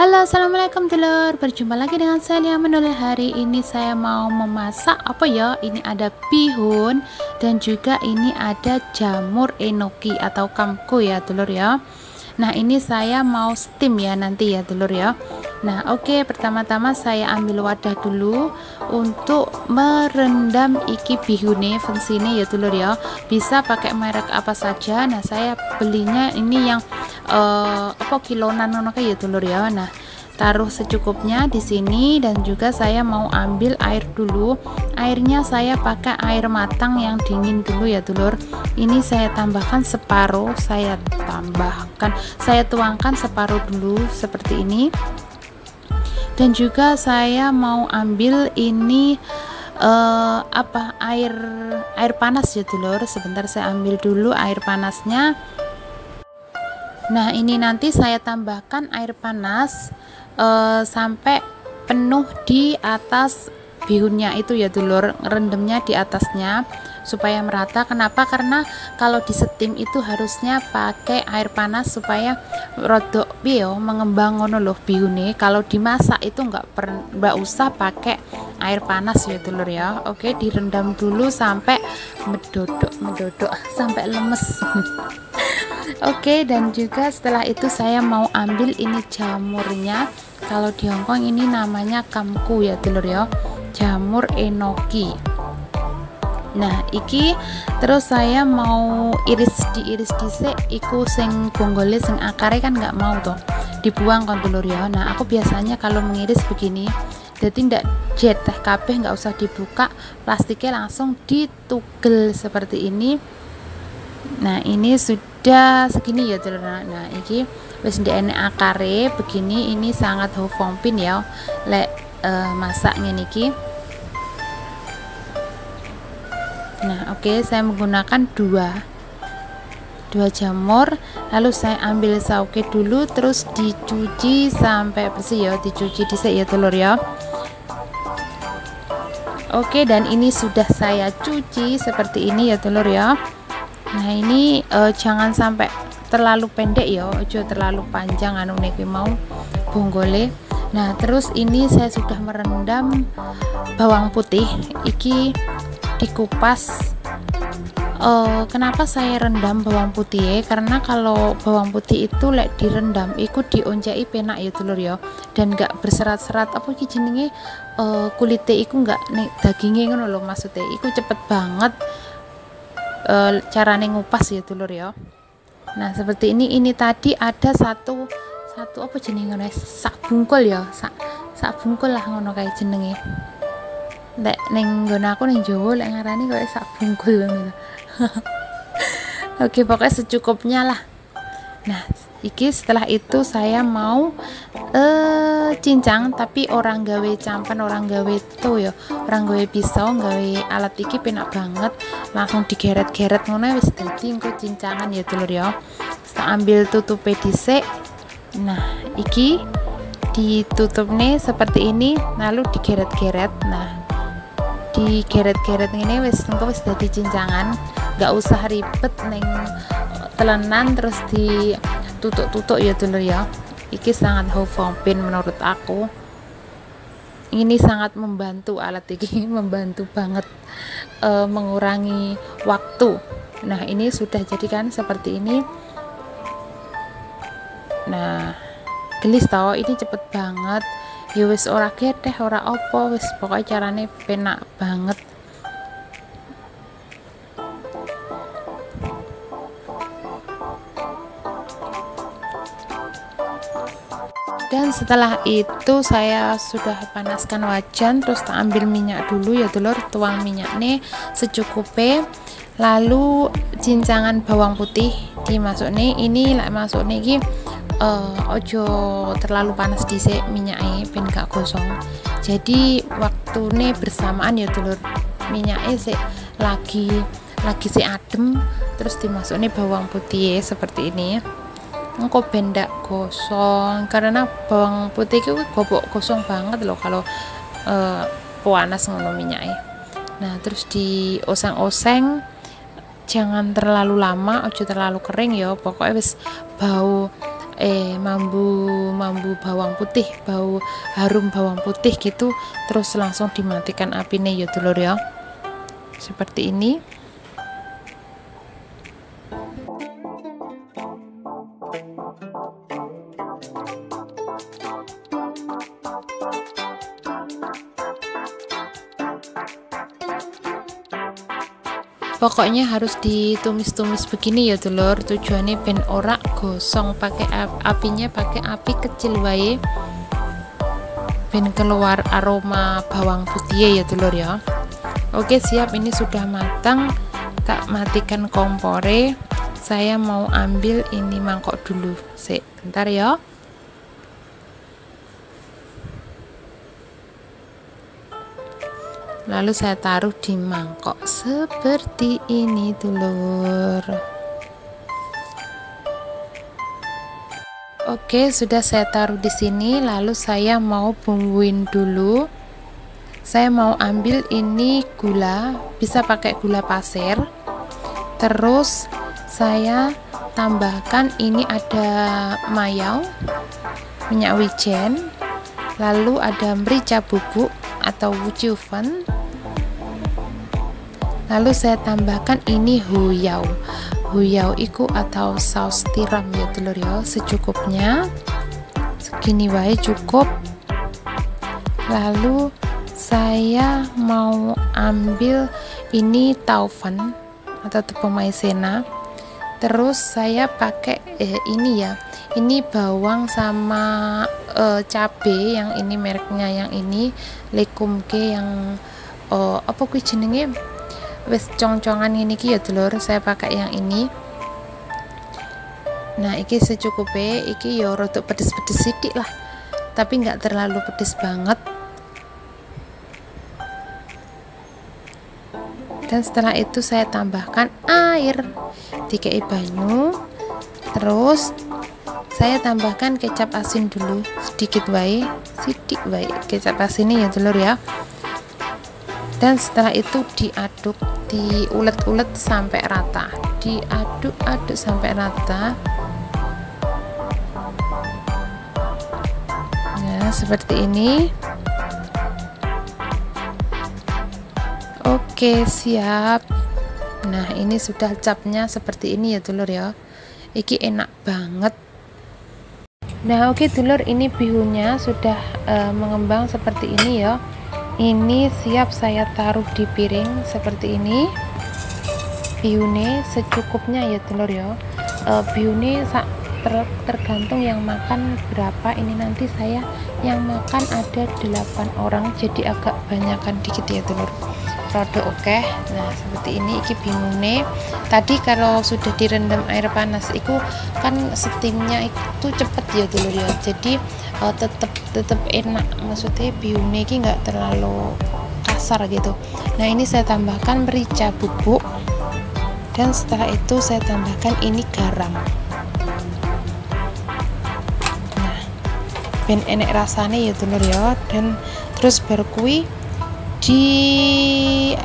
Halo assalamualaikum telur. Berjumpa lagi dengan saya Menoleh Hari ini saya mau memasak Apa ya? Ini ada bihun Dan juga ini ada jamur enoki Atau kamko ya telur ya. Nah ini saya mau steam ya nanti ya telur ya. Nah oke okay, pertama-tama saya ambil wadah dulu Untuk merendam iki bihune fungsine ya telur ya. Bisa pakai merek apa saja. Nah saya belinya ini yang uh, apa kilonan ngono ya telur ya nah taruh secukupnya di sini dan juga saya mau ambil air dulu. Airnya saya pakai air matang yang dingin dulu ya telur ini saya tambahkan separuh saya tambahkan saya tuangkan separuh dulu seperti ini. Dan juga saya mau ambil ini uh, apa air air panas ya telur sebentar saya ambil dulu air panasnya Nah, ini nanti saya tambahkan air panas uh, sampai penuh di atas bihunnya itu ya dulur. Rendemnya di atasnya supaya merata. Kenapa? Karena kalau di steam itu harusnya pakai air panas supaya rodok bio mengembang ngono loh bihune kalau dimasak itu enggak enggak usah pakai air panas ya dulur ya. Oke direndam dulu sampai medodok medodok sampai lemes. Oke dan juga setelah itu saya mau ambil ini jamurnya. Kalau di Hongkong ini namanya kamku ya telur ya. Jamur enoki nah iki terus saya mau iris diiris dhisik iku sing bonggole sing akare kan nggak mau tuh dibuang kan telur ya. Nah aku biasanya kalau mengiris begini jadi tidak jet teh kabeh nggak usah dibuka plastiknya langsung ditugel seperti ini. Nah ini sudah segini ya teman nah ini wis ndekne akare begini ini sangat hofompin ya lek uh, masak ngene iki nah oke okay, saya menggunakan dua. Dua jamur lalu saya ambil sauke dulu terus dicuci sampai bersih ya dicuci dhisik ya telur ya. Oke dan ini sudah saya cuci seperti ini ya telur ya. Nah ini uh, jangan sampai terlalu pendek ya ojo terlalu panjang anu niki mau bonggole. Nah terus ini saya sudah merendam bawang putih. Iki dikupas. Uh, kenapa saya rendam bawang putih? Ya karena kalau bawang putih itu lek direndam ikut dionjai penak ya telur ya. Dan gak berserat-serat. Apa iki jenenge? Uh, kulitnya iku gak nih dagingnya ngono loh maksudnya. Iku cepet banget uh, carane ngupas ya dulur ya. Nah seperti ini ini tadi ada satu satu apa jenenge ngono sak bungkul ya sak sak bungkul lah ngono kayak jenenge lek ning nggon aku ning Jawa lek ngarani koyo sak bungkul ngono oke pokoknya secukupnya lah. Nah iki setelah itu saya mau eh cincang tapi orang gawe campan orang gawe tuh ya. Orang gawe pisau gawe alat iki penak banget. Langsung digeret-geret ngono wis dadi engko cincangan ya dulur ya. Saya ambil tutup dhisik. Nah iki ditutup nih seperti ini lalu digeret-geret. Nah digeret-geret ini wis engko wis dadi cincangan gak usah ribet neng telenan terus di tutuk-tutuk ya dulu ya. Iki sangat pin menurut aku. Ini sangat membantu alat ini membantu banget uh, mengurangi waktu. Nah ini sudah jadi kan seperti ini. Nah gelis tau ini cepet banget ya wis ora geteh ora opo wis pokoknya carane penak banget. Dan setelah itu saya sudah panaskan wajan terus tak ambil minyak dulu ya telur tuang minyak nih secukupnya lalu cincangan bawang putih dimasuk nih ini lah masuk nih uh, ojo terlalu panas di dhisik minyaknya ben gak gosong. Jadi waktu nih bersamaan ya telur minyaknya sih lagi lagi si adem terus dimasuk nih bawang putih seperti ini. Engko bendak gosong karena bawang putih itu bobok gosong banget loh kalau uh, panas ngono minyaknya nah terus di oseng-oseng jangan terlalu lama ojo terlalu kering ya. Pokoknya wis bau eh mambu mambu bawang putih bau harum bawang putih gitu terus langsung dimatikan apinya ya dulur ya. Seperti ini pokoknya harus ditumis-tumis begini ya dulur. Tujuannya ben ora gosong pakai apinya pakai api kecil wae. Ben keluar aroma bawang putih ya dulur ya. Oke siap. Ini sudah matang. Tak matikan kompore. Saya mau ambil ini mangkok dulu. Sih bentar ya lalu saya taruh di mangkok seperti ini dulur. Oke sudah saya taruh di sini. Lalu saya mau bumbuin dulu. Saya mau ambil ini gula bisa pakai gula pasir. Terus saya tambahkan ini ada mayau minyak wijen lalu ada merica bubuk atau wujuvan lalu saya tambahkan ini huyau. Huyau iku atau saus tiram ya telur ya secukupnya. Segini wae cukup. Lalu saya mau ambil ini taufan atau tepung maizena. Terus saya pakai eh, ini ya. Ini bawang sama uh, cabe yang ini mereknya yang ini lekumke yang uh, apa kuwi jenenge wis cong-congan ini ki ya telur saya pakai yang ini. Nah iki secukupnya iki ya rada pedes-pedes sedikit lah. Tapi nggak terlalu pedes banget. Dan setelah itu saya tambahkan air. Dikai banyu. Terus saya tambahkan kecap asin dulu. Sedikit baik sedikit baik kecap asinnya ya telur ya dan setelah itu diaduk diulet-ulet sampai rata. Diaduk-aduk sampai rata. Nah seperti ini. Oke siap. Nah ini sudah capnya seperti ini ya telur ya. Iki enak banget. Nah, oke dulur, ini bihunnya sudah uh, mengembang seperti ini ya. Ini siap saya taruh di piring seperti ini. Bihune secukupnya ya dulur ya. Uh, bihune ter tergantung yang makan berapa. Ini nanti saya yang makan ada 8 orang jadi agak banyakan dikit ya dulur produk oke okay. nah seperti ini iki bingune tadi kalau sudah direndam air panas itu kan steamnya itu cepet ya dulu ya jadi uh, tetep tetep enak. Maksudnya bihune iki nggak terlalu kasar gitu. Nah ini saya tambahkan merica bubuk. Dan setelah itu saya tambahkan ini garam. Nah ben enek rasanya ya dulur ya. Dan terus baru kui ditambahi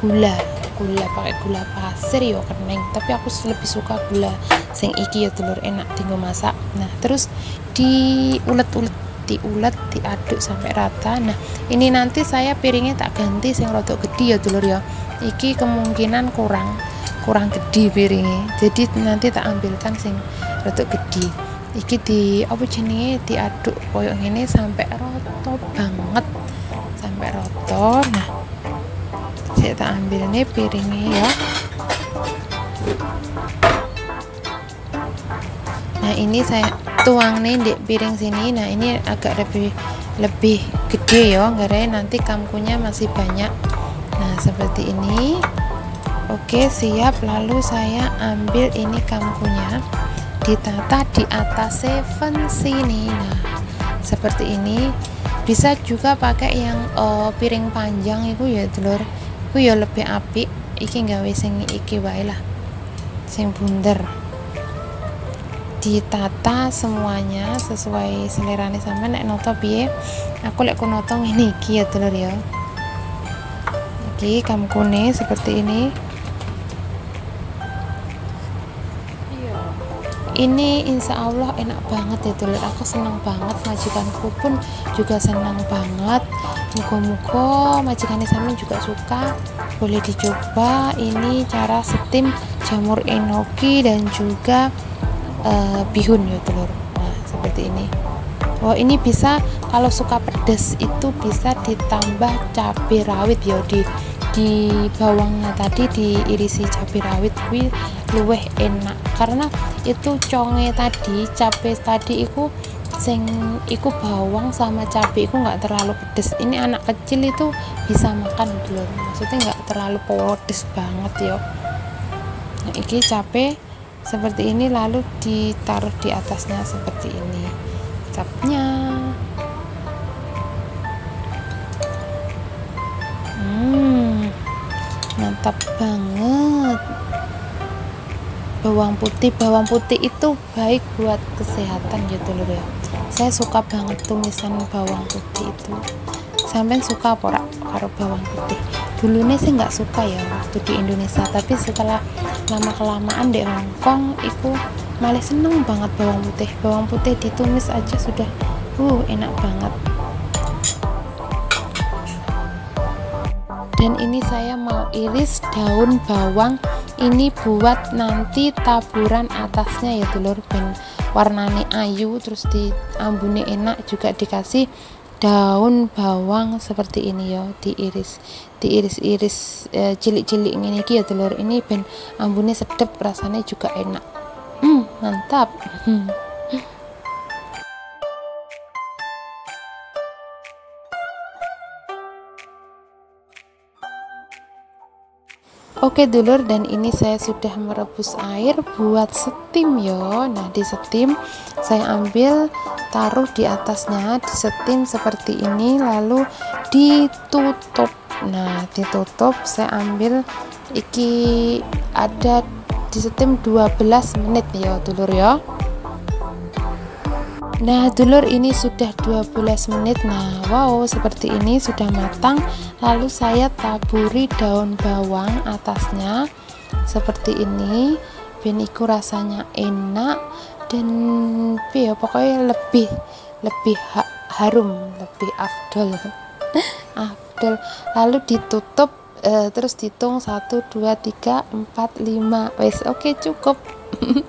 gula. Gula pakai gula pasir ya keneng. Tapi aku lebih suka gula sing iki ya telur enak tinggal masak nah terus diulet-ulet diulet diaduk sampai rata. Nah ini nanti saya piringnya tak ganti sing rodok gede ya telur ya. Iki kemungkinan kurang kurang gede piringnya. Jadi nanti tak ambilkan sing rodok gede. Iki di apa jenenge? Diaduk koyok ini sampai roto banget. Sampai rotor nah saya tak ambil ini piringnya ya nah ini saya tuang nih di piring sini. Nah ini agak lebih lebih gede ya karena nanti kampunya masih banyak. Nah seperti ini. Oke siap. Lalu saya ambil ini kampunya. Ditata di atas seven sini. Nah seperti ini. Bisa juga pakai yang uh, piring panjang itu ya telur. Itu ya lebih api iki gawe sing iki wae lah. Sing bunder ditata semuanya sesuai selera sama nek noto piye? Aku lek noto ini iki ya telur ya. Iki kamkune seperti ini. Ini insya Allah enak banget ya dulur aku senang banget majikanku pun juga senang banget. Muka-muka majikannya sama juga suka. Boleh dicoba ini cara setim jamur enoki dan juga uh, bihun ya dulur nah seperti ini. Oh ini bisa kalau suka pedas itu bisa ditambah cabai rawit ya di di bawangnya tadi diirisi cabai rawit kuwi luweh enak. Karena itu conge tadi cabai tadi itu sing iku bawang sama cabai itu nggak terlalu pedes. Ini anak kecil itu bisa makan dulu maksudnya nggak terlalu pedes banget ya. Nah, ini cabai seperti ini lalu ditaruh di atasnya seperti ini. Capnya. Hmm mantap banget. Bawang putih bawang putih itu baik buat kesehatan gitu loh ya. Saya suka banget tumisan bawang putih itu. Sampai suka porak karo bawang putih dulunya sih nggak suka ya waktu di Indonesia tapi setelah lama kelamaan di Hongkong itu malah seneng banget bawang putih. Bawang putih ditumis aja sudah uh enak banget. Dan ini saya mau iris daun bawang ini buat nanti taburan atasnya ya dulur ben warnanya ayu terus di ambune enak juga dikasih daun bawang seperti ini ya diiris diiris-iris e, cilik-cilik ini ya dulur ini ben ambune sedep rasanya juga enak hmm, mantap hmm. Oke dulur dan ini saya sudah merebus air buat setim yo. Nah di setim saya ambil taruh di atasnya di setim seperti ini lalu ditutup. Nah ditutup saya ambil. Iki ada di setim 12 menit ya dulur ya. Nah dulur ini sudah 12 menit. Nah wow seperti ini sudah matang. Lalu saya taburi daun bawang atasnya Seperti ini. Beniku rasanya enak Dan ya pokoknya lebih Lebih ha harum Lebih afdol. Afdol. Lalu ditutup uh, Terus dihitung 1, 2, 3, 4, 5 Wes oke okay, cukup.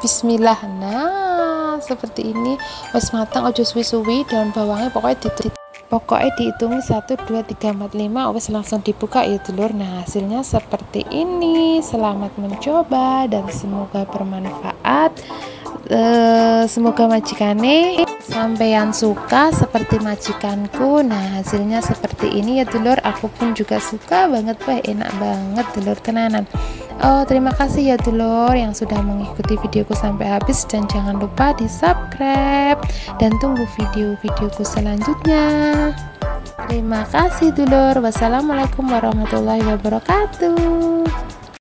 Bismillah. Nah seperti ini. Wes matang ojo suwi-suwi daun bawangnya pokoknya di, di pokoknya dihitung 1 2 3 4 5 wes langsung dibuka ya dulur. Nah hasilnya seperti ini. Selamat mencoba dan semoga bermanfaat. E, semoga majikane sampeyan suka seperti majikanku. Nah hasilnya seperti ini ya dulur. Aku pun juga suka banget wah enak banget dulur. Tenanan Oh, terima kasih ya dulur yang sudah mengikuti videoku sampai habis dan jangan lupa di subscribe dan tunggu video-videoku selanjutnya. Terima kasih dulur. Wassalamualaikum warahmatullahi wabarakatuh.